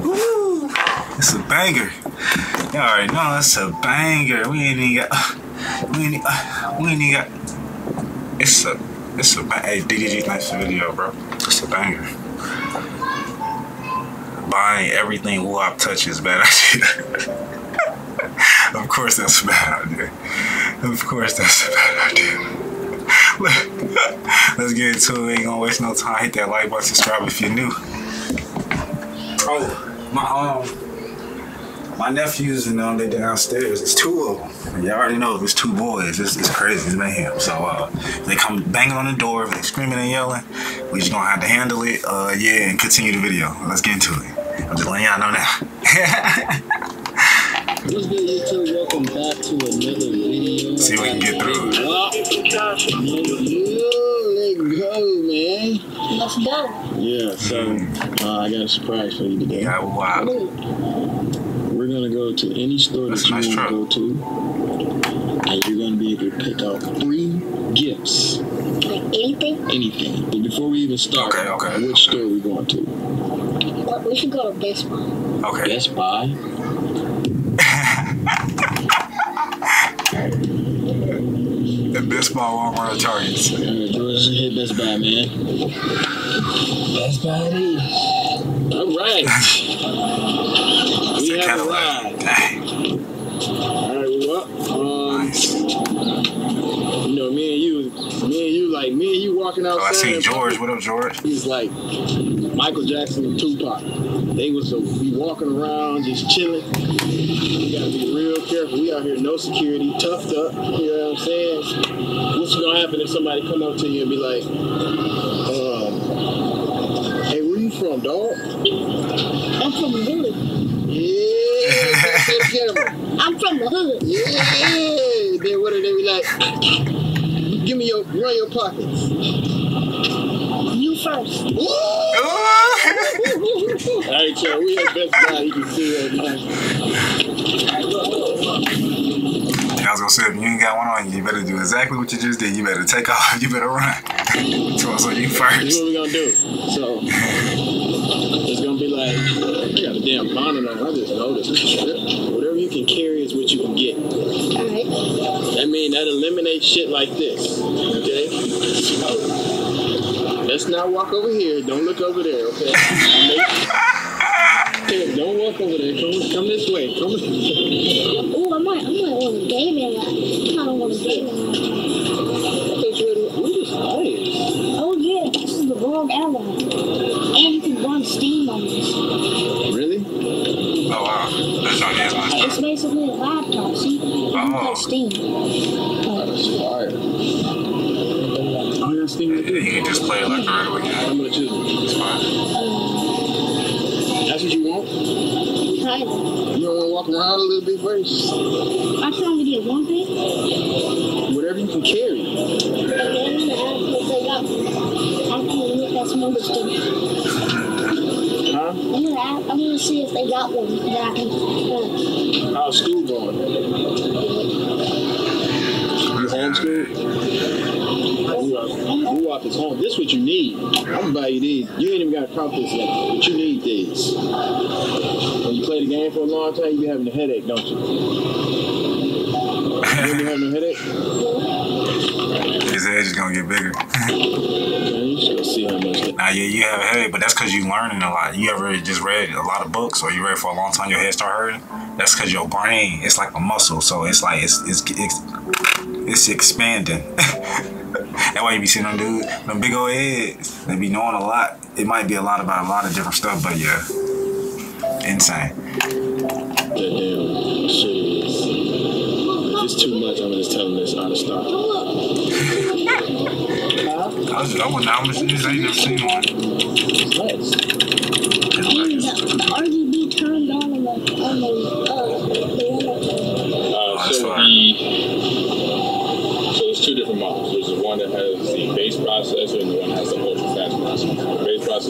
Woo! It's a banger. You already know it's a banger. We ain't even got. We ain't. Uh, we ain't even got. It's a. It's a. Hey, DDG, thanks for video, bro. It's a banger. Buying everything WAP touches bad idea. of course, that's a bad idea. Of course, that's a bad idea. Let's get into it. Ain't gonna waste no time. Hit that like button, subscribe if you're new. Oh, my um, my nephews and them they downstairs. It's two of them. Y'all already know it's two boys. It's, it's crazy. It's mayhem. So uh, they come banging on the door. They screaming and yelling. We just gonna have to handle it. Uh, yeah, and continue the video. Let's get into it. I'm just letting y'all know now. What's good, YouTube? Welcome back to another video. See if we can get through it. Let's go, man. Let's go. Yeah, so uh, I got a surprise for you today. Yeah, wow. We're gonna go to any store That's that you nice want to go to, and you're gonna be able to pick out three gifts, Like anything? anything. But before we even start, Okay, okay, which okay. store are we going to? What, we should go to Best Buy. Okay. Best Buy. The Best Buy, Walmart, or Targets. All right, George, hit Best Buy, man. Best Buy it is. All right. We have Cadillac. arrived. Dang. All right, well, um, Nice. you know, me and you, me and you, like me and you walking outside. Oh. I see George. What up, George? He's like Michael Jackson and Tupac. They was uh, we walking around just chilling. You gotta be real careful. We out here, no security, toughed up. You know what I'm saying? What's gonna happen if somebody come up to you and be like, um, "Hey, where you from, dog?" I'm from the hood. Yeah, that's the camera. I'm from the hood. Yeah. Then what do they be like? Give me your run your pockets. You first. All right, y'all. We at Best Buy. You can see right now. I was gonna say, if you ain't got one on you, you better do exactly what you just did. You better take off. You better run. so, so you This is first. what we gonna do. So it's gonna be like I got a damn bonnet on. I just noticed. Whatever you can carry is what you can get. Alright. That mean that eliminates shit like this. Okay. Let's not walk over here. Don't look over there. Okay. Okay, Don't walk over there. Come, come this way. Come. Ooh, I might, I might want a gaming light. I kind of want a gaming light. I thought you had. What is this? Oh yeah, this is the ROG Ally. And you can run Steam on this. Really? Oh wow, that's not his one. It's basically a laptop. See, you can Oh. play Steam. Just play it like right away. How much is it? It's fine. That's what you want? kinda. You don't want to walk around a little bit first? I'm trying to get one thing. Whatever you can carry. And then I if they got, I'm gonna look at some other stuff. Huh? I'm gonna, I'm gonna see if they got one that I can. You ain't even got to count this yet, but you need these. When you play the game for a long time, you be having a headache, don't you? You be having a headache? His edge is gonna get bigger. Okay, you should see how much. Now, yeah, you have a headache, but that's because you're learning a lot. You ever just read a lot of books, or you read for a long time, your head start hurting? That's because your brain, it's like a muscle, so it's like it's it's it's, it's expanding. That's why you be seeing them dudes, them big old heads. They be knowing a lot. It might be a lot about a lot of different stuff, but yeah, insane. Damn shit is. If it's too much, I'm just telling this out of stock. I was I wonder how much it is. I ain't never seen one. Nice.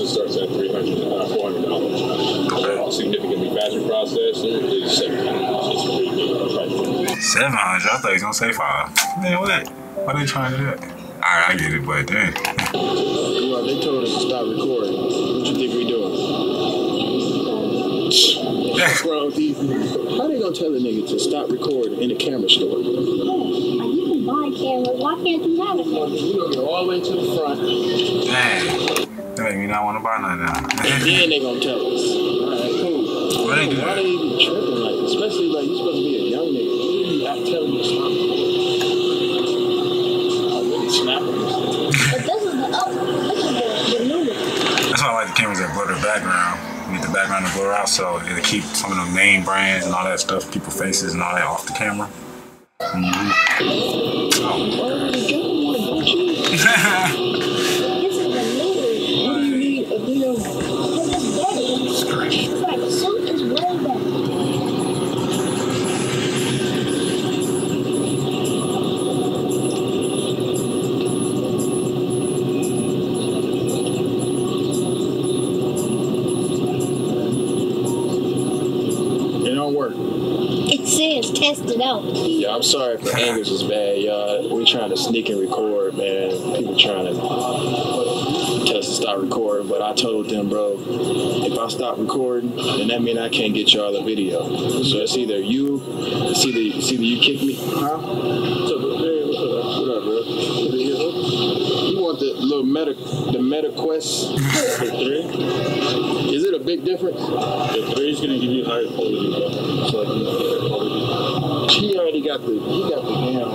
The starts at three hundred, uh, four hundred dollars. The significantly faster processor is seven hundred dollars. It's pretty good price point. Seven hundred. I thought he was gonna say five. Man, what? Why they trying to do that? All right, I get it, but then Well, they told us to stop recording. What you think we doing? What's wrong these? How they gonna tell a nigga to stop recording in a camera store? Yeah, like you can buy cameras. Why can't you have a camera? You gonna go all the way to the front, Dang. That make me not want to buy none now. and then they gonna tell us. Alright, cool. Why they do Why that? they even tripping like, especially like you supposed to be a young nigga. You not telling you something. I'm really snapping this thing. But this is the up. This is the, the new one. That's why I like the cameras that blur the background. You get the background to blur out so it'll keep some of the name brands and all that stuff, people faces and all that off the camera. Out. Yeah, I'm sorry if the English is bad, y'all. We trying to sneak and record, man. People trying to tell us to stop recording, but I told them, bro, if I stop recording, then that means I can't get y'all a video. So it's either you, it's either, it's either you kick me. Huh? What's up, bro? Hey, what's up? What up, bro? You want the little meta, the Meta Quest The three, Is it a big difference? the three is gonna give you higher quality, bro. So like you higher quality. He already got the, he got the damn,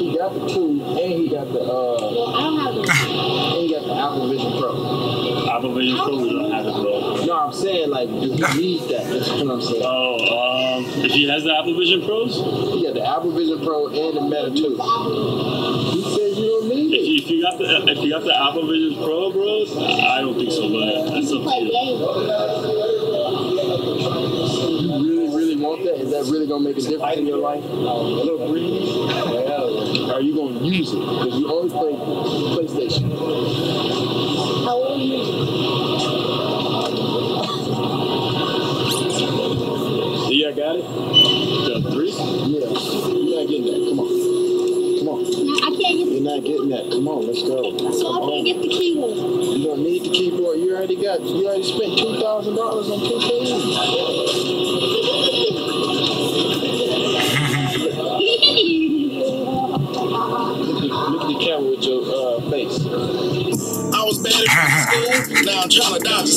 he got the two, and he got the, uh, Well, I don't have it. and he got the Apple Vision Pro. Apple Vision Pro, we don't have it, bro. No, I'm saying like, do he need that? That's what I'm saying. Oh, um, if he has the Apple Vision Pros, He got the Apple Vision Pro and the Meta 2. He says you don't need if you, got the if you got the Apple Vision Pro, bros, I don't think so, but that's You up to you. games. You really, really want that? Is that really gonna make a difference in your life? A little breeze? Yeah. Are you gonna use it? Because you always play PlayStation. How old are you? Yeah, I got it. The three? Yeah. You're not getting that. Come on. Come on. No, I can't get You're not getting that. Come on, let's go. so I Come can't on. get the keyboard. You don't need the keyboard. You already got. You already spent two thousand dollars on two things. Look at, look at the camera with your uh, face. I was bad at school. Now I'm trying to dodge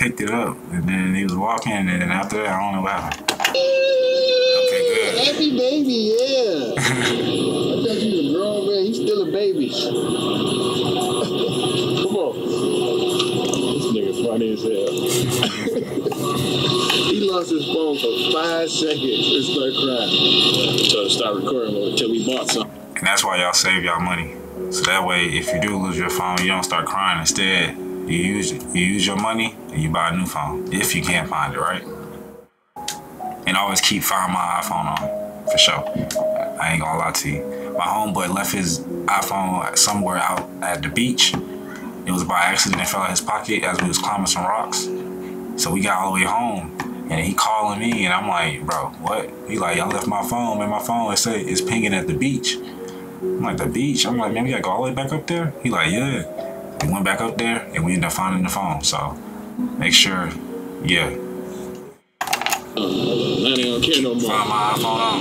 picked it up and then he was walking and then after that I don't know happened. Okay, good. Happy baby, yeah. I thought you was a grown man. He's still a baby. Come on. This nigga funny as hell. he lost his phone for five seconds and started crying. So to start recording until we bought something. And that's why y'all save y'all money. So that way, if you do lose your phone, you don't start crying. Instead, you use you use your money and you buy a new phone if you can't find it, right? And always keep Find My iPhone on for sure. I ain't gonna lie to you. My homeboy left his iPhone somewhere out at the beach. It was by accident. It fell out his pocket as we was climbing some rocks. So we got all the way home, and he calling me, and I'm like, bro, what? He like, I left my phone, man. My phone, it say it's pinging at the beach. I'm like, the beach? I'm like, man, we gotta go all the way back up there? He like, yeah. We went back up there and we ended up finding the phone. So make sure, yeah, Now they don't care no more. find my iPhone on.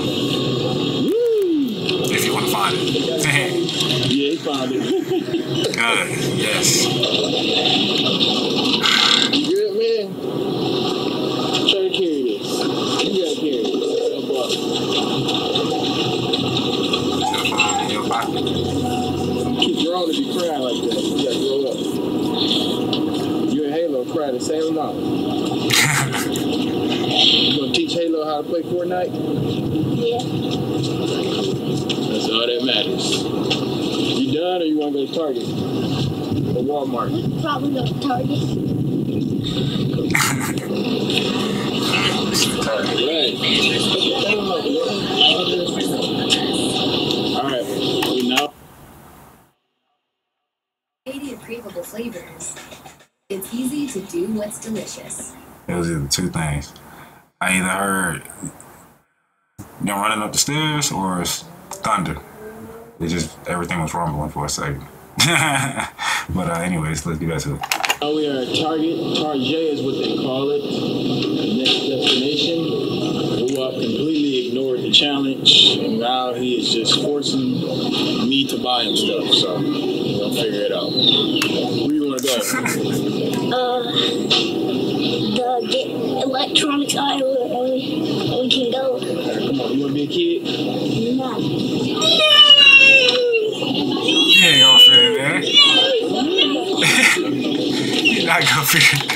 If you want to find it. Yeah, he found it. Good. Yes. You good, man? Try to carry this. You gotta carry this. Help out. Your phone in your pocket. Keep growing to be crying like that. You gotta grow up. You and Halo the same amount. You gonna teach Halo how to play Fortnite? Yeah. That's all that matters. You done or you wanna go to Target? Or Walmart? Probably go to Target. Right. Alright. We now variety of craveable flavors. It's easy to do what's delicious. It was either two things. I either heard them running up the stairs or thunder. It just everything was rumbling for a second. but uh, anyways, let's get back to it. Now we are at Target. Target is what they call it. Next destination. Woo Wop completely ignored the challenge, and now he is just forcing me to buy him stuff. So we'll figure it out. Where you want to go? Uh, the get electronics aisle and we, we can go. Come on, you want to be a kid? Nah. You ain't gonna fit in there. You're not gonna fit in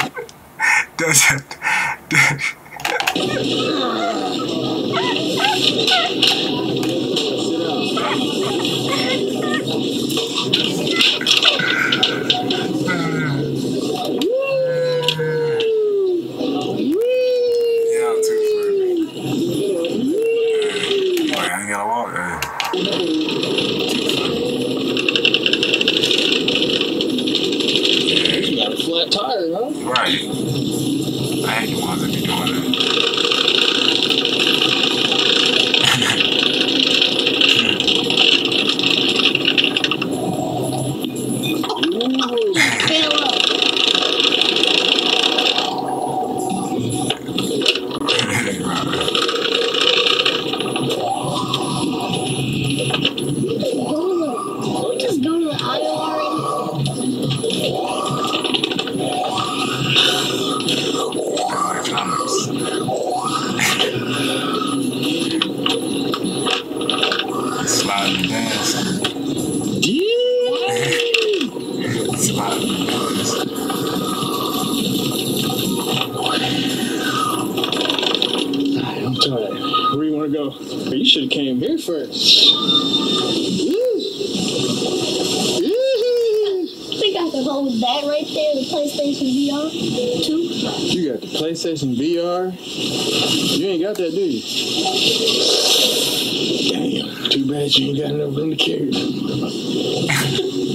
Damn. Too bad you ain't got enough room to carry.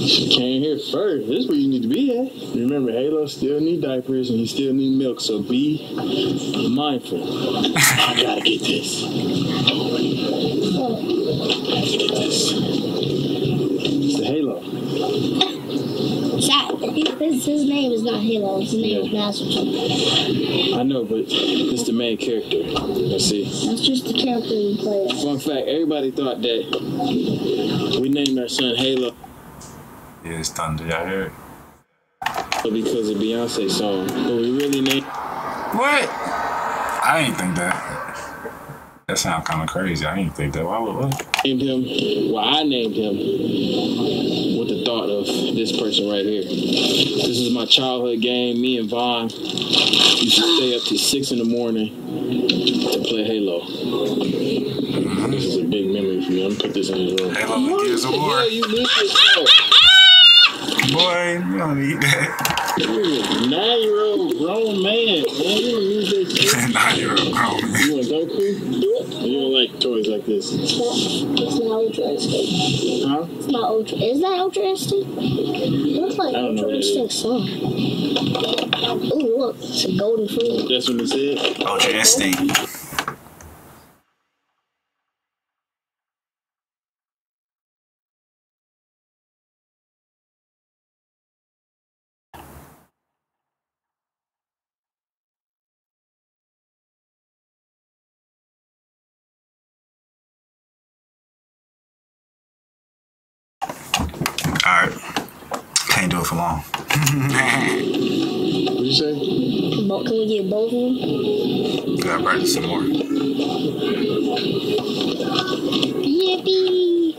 She came here first. This is where you need to be at. Remember, Halo still need diapers and he still need milk, so be mindful. I gotta get this. Name is not Halo. His name is Master Chief. I know, but it's the main character. Let's see. That's just the character you play as. Fun fact, everybody thought that we named our son Halo Yeah, it's thunder. Y'all hear it? because of Beyonce song, but we really named What? I ain't think that. That sound kind of crazy. I didn't think that. Why would what? named him. Well, I named him with the thought of this person right here. This is my childhood game. Me and Vaughn used to stay up to six in the morning to play Halo. Mm-hmm. This is a big memory for me. I'm gonna put this in his room. Halo the Gears of War. Yeah, you. Boy, you don't need that. Nine-year-old grown man, man. You don't use that. Nine year old grown man. You want Goku? You don't like toys like this, It's not, it's not Ultra Instinct. huh? It's not Ultra. Is that Ultra Instinct? It looks like I don't Ultra what it is. Instinct song. Ooh, look. It's a golden fruit. That's what it said. Ultra Instinct. right. Can't do it for long. What you say? But can we get both of them? Gotta practice some more.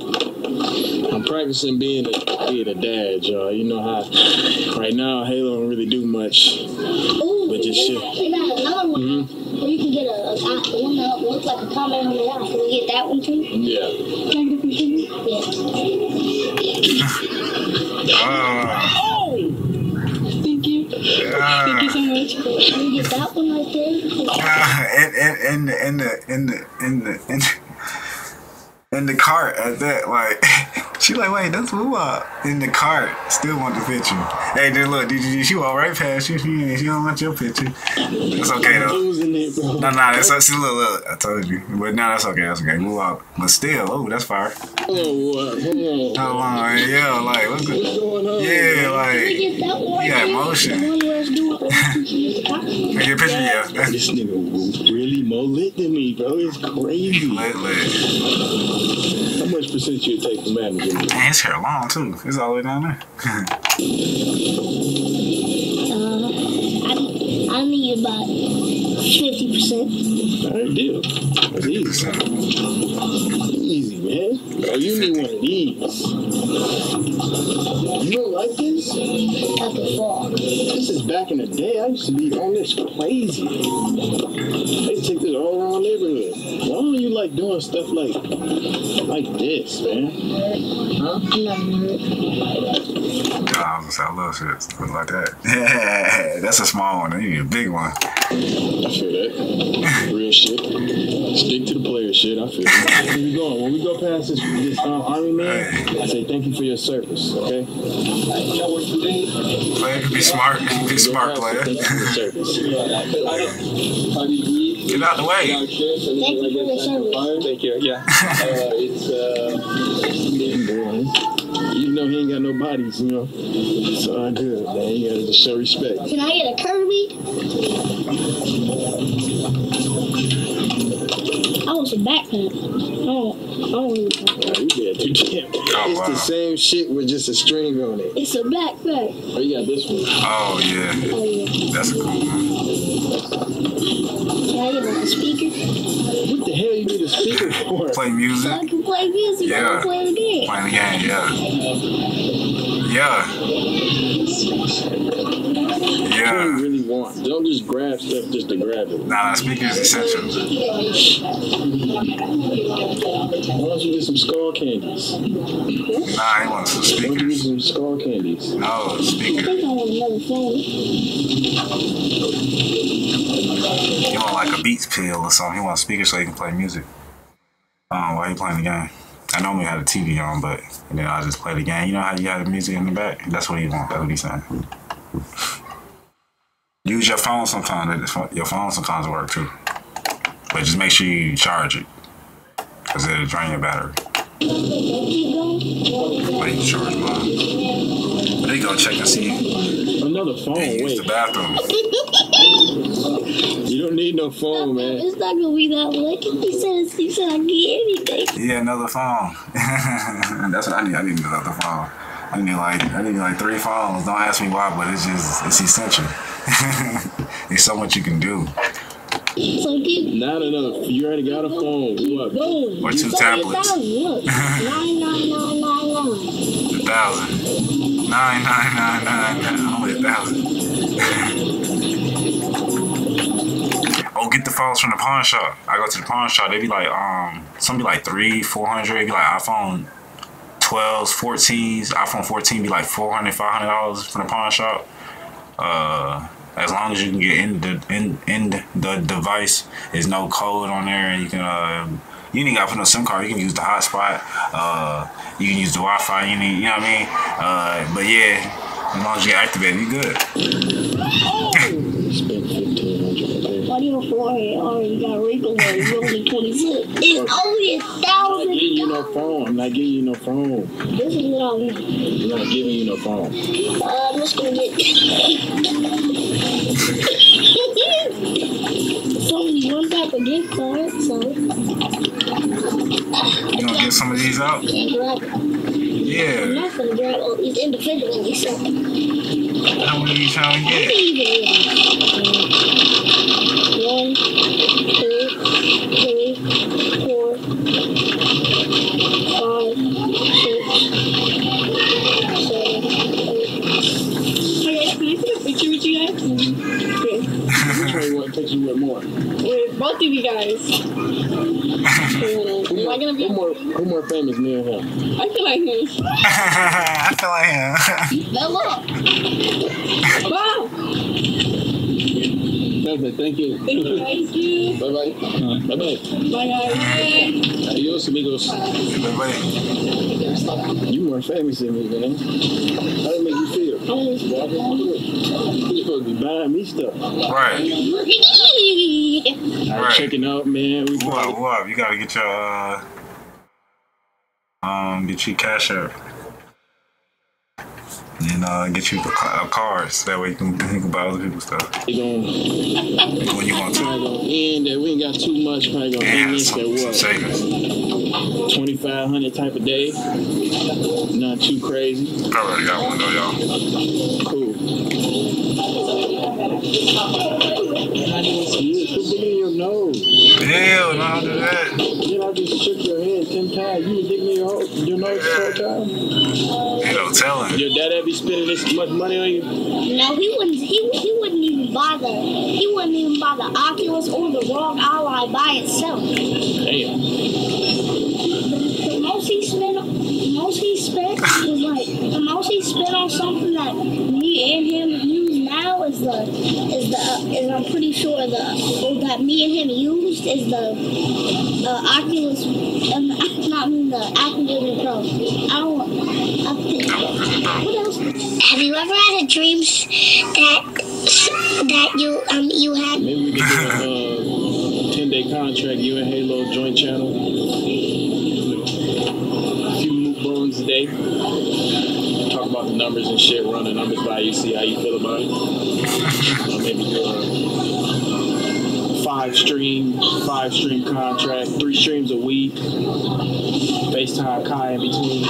Yippee! I'm practicing being a being a dad, y'all. You know how right now Halo don't really do much. Ooh, But just shit. got, they got another one Mm-hmm. where you can get a, a, a one that looks like a comment on the line. Can we get that one too? Yeah. Yeah. Oh, Oh! Thank you. Thank you so much. Can get that one right there? In, in, in the in the in the in the in the, in the cart at that like she like wait that's move up in the cart still want the picture hey dude look you she walk right past you she, she don't want your picture it's okay though it, no no that's see look look I told you but no that's okay that's okay move out but still oh that's fire Oh, what? Hold on. yeah like what's What's going on? yeah like get that one right Yeah, there? motion. The one where it's doing the take your picture yeah This nigga really more lit than me, bro. It's crazy. lit lit How much percent you take from managing? Man, his hair long too. It's all the way down there. Uh, I, I need about 50%. All right, deal. That's easy. Easy, man. Oh, you need one of these. You don't like this? At the fall. This is back in the day. I used to be on this crazy. They take this all around neighborhood. Why don't you like doing stuff like like this, man? I'm not I was gonna say, I love shit stuff like that. Yeah, that's a small one. You need a big one. I feel that. Real shit. Stick to the player shit. I feel it. Where we going? When we go past this, this um, army man, I say thank you for your service. Okay. Player could be smart. Be a smart player. Thank you for your service. Get out the way. Thank you for the service. Take care. Yeah. Uh, it's uh, boy. Even though he ain't got no bodies, you know, it's all good, man. You gotta just show respect. Can I get a Kirby? I want some backpack. I don't, I don't really Nah, you get too. Oh, it's wow. the same shit with just a string on it. It's a backpack. Oh, you got this one. Oh yeah, Oh, yeah. that's a cool one. Can I get like a speaker? What the hell you need a speaker for? Play So music, I can play music Yeah. while I play the game. playing the game. Yeah, yeah, What yeah. Really want? Don't just grab stuff just to grab it. Nah, that speaker is essential. Why don't you get some skull candies? Nah, I want some Why don't you get some skull candies? No I speaker. think I want another phone. You want like a Beats pill or something. You want speakers so you can play music. Um, while you playing the game. I normally have a TV on, but and then I just play the game. You know how you have the music in the back? That's what he want. That's what he's saying. Use your phone sometimes. Your phone sometimes work too. But just make sure you charge it. Because it'll drain your battery. Keep going. Like you charge mine. But they go check and see. Another phone. They use Wait, the bathroom. you don't need no phone, man. It's not gonna be that much. He said, he said I can get anything. Yeah, another phone. That's what I need. I need another phone. I need like I need like three phones. Don't ask me why, but it's just it's essential. There's so much you can do. So keep Not another. You already got a phone. What? going. Or two tablets. Nine nine nine nine nine. A thousand. Nine nine nine nine nine. Only a thousand. oh, get the phones from the pawn shop. I go to the pawn shop. They be like um, some be like three, four hundred. They be like iPhone 12s, 14s. iPhone 14 be like 400 500 dollars from the pawn shop. Uh, as long as you can get in the in in the device, there's no code on there, and you can uh, you ain't got to put no SIM card. You can use the hotspot. Uh, you can use the Wi-Fi. You you know what I mean? Uh, but yeah, as long as you activate, it, you good. Spend fifteen hundred per day. Why do you already got wrinkles on? You're only 26. It's only a I'm not thousand you no phone. I'm not giving you no phone. This is what I want. I'm not giving you no phone. Uh, I'm just gonna get. it's only one type of gift card, so. You gonna get some of these out? Can't grab it. Yeah, Yeah. I'm not gonna grab all these individually, so How many you trying to I get? Can One, two, three, four, five, six, seven, eight. Hey guys, can I take a picture with you guys? Okay. Which one you want to picture with more? With both of you guys. Am I gonna be? Who more, who more famous, me or him? I feel like him. I feel like him. Bella. Wow. Thank you. Thank you guys. Thank you. Bye bye. Bye bye. Bye. Adios, amigos. Wait, wait. You more famous than me, man. How did it make you feel? I was You supposed to be buying me stuff. Right. All right, Right. checking out, man. We What what? You gotta get your uh um get you cash up. And uh get you the ca- uh, cards. That way you can, you can buy other people's stuff They gonna, when you want to. that. We ain't got too much. Probably gonna end this at what? savings. 2500 type of day. Not too crazy. I already got one though, y'all. Cool. You quit digging in your nose. Hell no, don't do that. Then I just shook your head ten times. You was digging in your, ho- your nose the whole time. You know, tell him. Your dad be spending this much money on you? No, he wouldn't. He, he wouldn't even bother. He wouldn't even buy the Oculus or the ROG Ally by itself. Damn. The most he spent, the most he spent was like the most he spent on something that me and him use now is the is the uh, is I'm pretty sure the or that me and him used is the uh, Oculus. Um, not mean the Oculus Pro. I don't. I think, what else? Have you ever had a dreams that that you um you had Maybe we could do a uh, 10 day contract, you and Halo joint channel. A few moot bones a day. Talk about the numbers and shit, run the numbers by you, see how you feel about it. Or maybe do a five stream, five stream contract, three streams a week. FaceTime Kai in between.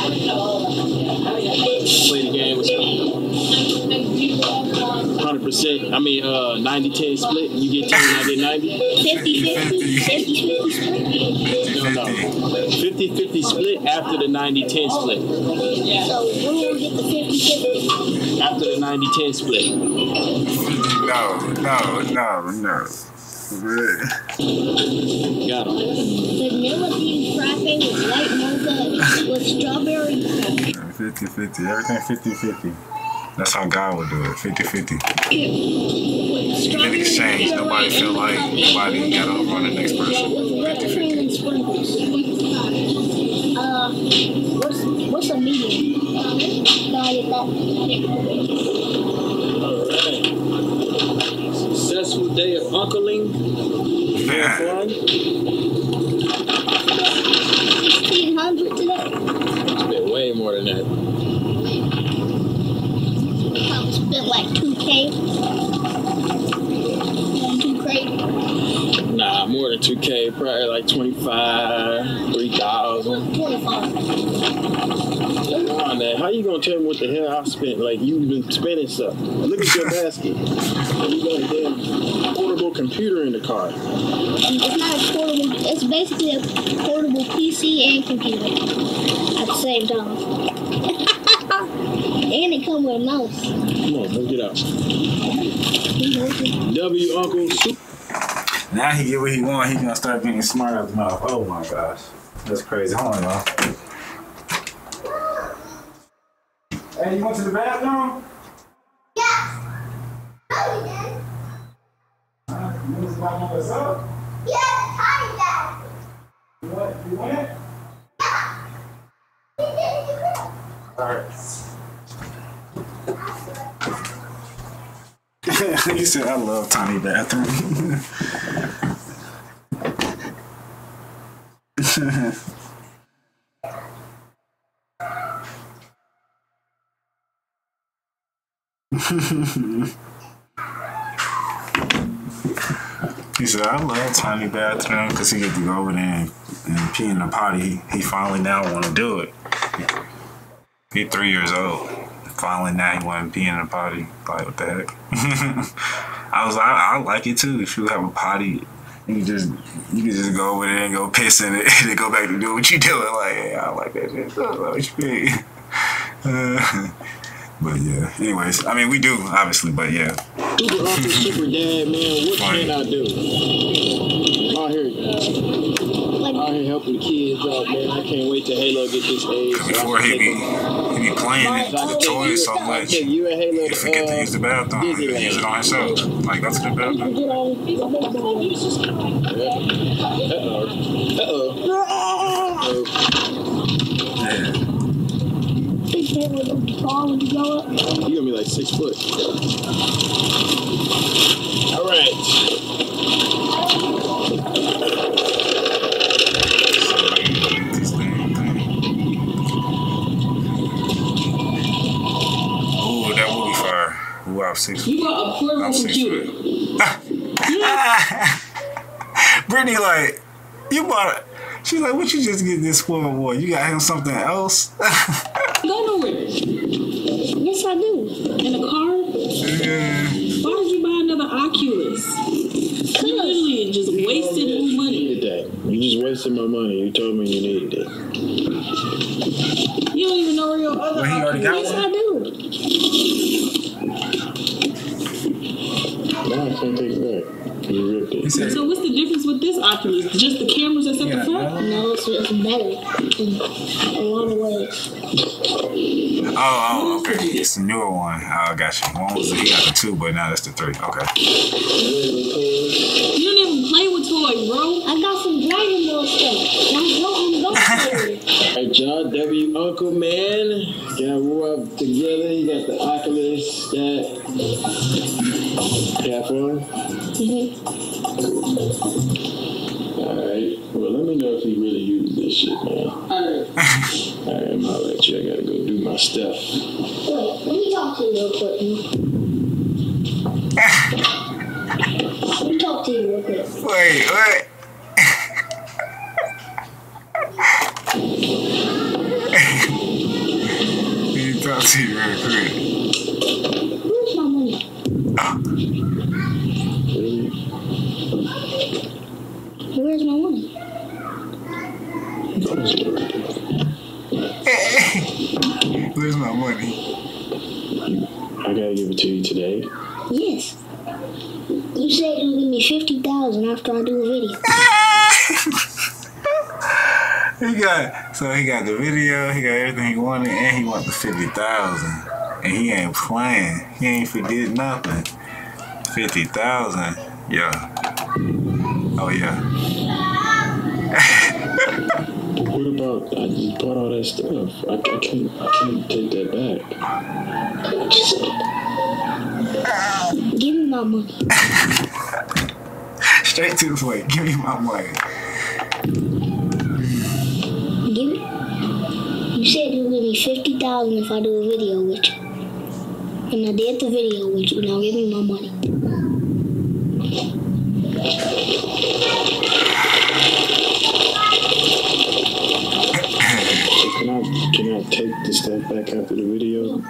Percent. I mean, uh, 90-10 split. You get ten, I get ninety. 50 50 50 split? No, no. 50-50 split after the 90-10 split. So when will we get the 50 50? After the 90-10 split. No, no, no, no. Got him. Vanilla bean frappe with white mocha with strawberry. 50 50. Everything 50 50. That's how God would do it 50 50. In exchange, nobody feel like nobody got over on the next person. With whipped cream and sprinkles. Uh, what's, what's a medium? Can I get that? Alright. Successful day of uncling. Yeah. Fun. 1600 today. Spent way more than that. Probably spent like 2K. Going too crazy. Nah, more than 2K. Probably like 25, 3,000. 25. Come on, man. How you gonna tell me what the hell I spent? Like you've been spending stuff. Look at your basket. You got a damn portable computer in the car. It's not a portable. It's basically a portable PC and computer at the same time. and it come with a mouse. Come on, let's get out. W Uncle Soup. Now he get what he want. He gonna start being smart out the mouth. Oh my gosh, that's crazy. Hold on, y'all. Hey, you went to the bathroom? Yes. No, we did. You was about what's up? Yes, I You went? You went? Alright. he said, I love tiny bathroom. He said, I love tiny bathroom because he get to go over there and, and pee in the potty. He, he finally now want to do it. He three years old. Finally, now he want to be in a potty. Like, what the heck? I was like, I, I like it too. If you have a potty, you can just you can just go over there and go piss in it, and then go back to do what you doing. Like, yeah, I like that shit. So, what you mean? Uh, but yeah. Anyways, I mean, we do obviously, but yeah. Super uncle, super dad, man. What Funny. can I do? Out here, Like, out here helping the kids out, man. I can't wait till Halo get this age. so I Before can he take be him- playing Right. it, the toys so much. you and Halo He forget to uh, use the bathroom. He Disneyland. use it on himself. Like, go to the bathroom. Uh-oh. Uh-oh. Yeah. Big fan with the ball when you go up. You gonna be like six foot. All right. This thing, thing. Ooh, that would be fire. Ooh, I'm six You got a portable I'm six computer. foot. Brittany, like, you bought it. She's like, what you just get this for, boy? You got him something else? Go nowhere. Yes, I do. In a car? yeah. Why did you buy another Oculus? You literally just wasted your money. Needed that. You just wasted my money. You told me you needed it. You don't even know where your other Well, he already got Yes, one. I do. Now I can't take it back. You ripped it. said, So what's the difference with this Oculus? Just the cameras that's at Yeah, the front? No, it's, it's better in a lot of ways. oh, oh, okay. It's the newer one. Oh, I got you. One was, he got the two, but now that's the three. Okay. You don't even play with toys, bro. I got some Dragon Ball stuff. I'm going, I'm going Hey, John W. Uncle, man. Got wore up together. You got the Oculus. That. Got fun? Mm-hmm. Alright. Well, let me know if he really uses this shit, man. Uh-huh. Alright. Alright, I'm gonna let you. I gotta go do my stuff. Wait, let me talk to you real quick. Let me talk to you real quick. Wait, wait. So he got the video, he got everything he wanted, and he want the fifty thousand. And he ain't playing. He ain't forget nothing. Fifty thousand. Yeah. Oh yeah. What about uh, I just bought all that stuff? I, I can't I can't take that back. Just give me my money. Straight to the point. Give me my money. Me 50000 if I do a video with you. And I did the video with you. Now give me my money. So can I can I take the stuff back after the video? No.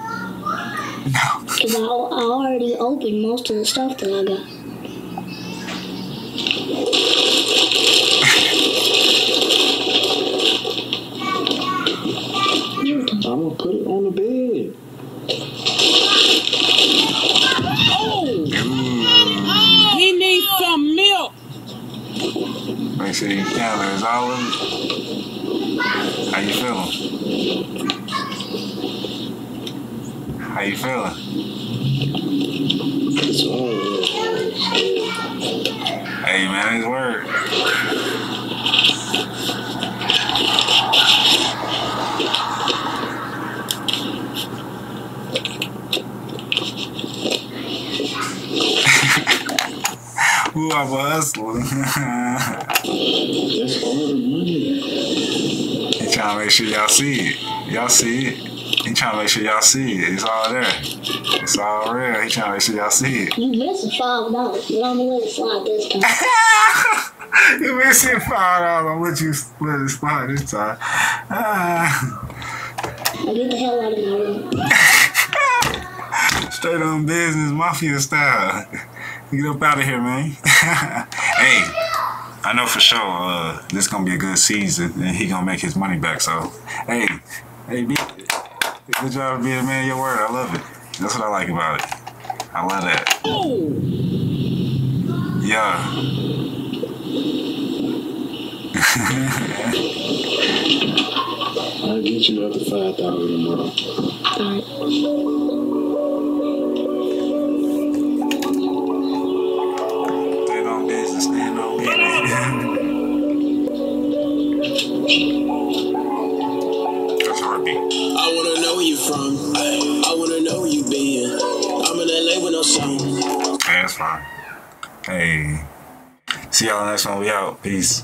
Because I, I already opened most of the stuff that I got. I'm gonna put it on the bed. Oh! He needs some milk. Make sure you count is all of it. How you feeling? How you feeling? It's all. Hey man, his word. Ooh, I'm hustling. That's all the money. he trying to make sure y'all see it. Y'all see it. He trying to make sure y'all see it. It's all there. It's all real. He trying to make sure y'all see it. You missing five dollars, I'm gonna let it slide this time. you missing five dollars. I'll let you let it slide this time. Now get the hell out of my room. Straight on business, mafia style. Get up out of here, man. hey, I know for sure uh, this gonna be a good season, and he gonna make his money back. So, hey, hey, be, good job being a man of your word. I love it. That's what I like about it. I love that. Yeah. I'll get you up to 5000 tomorrow. Alright. Stand I wanna know where you from. I, wanna know where you been. I'm in LA with no song. That's fine. Hey. See y'all next one. We out. Peace.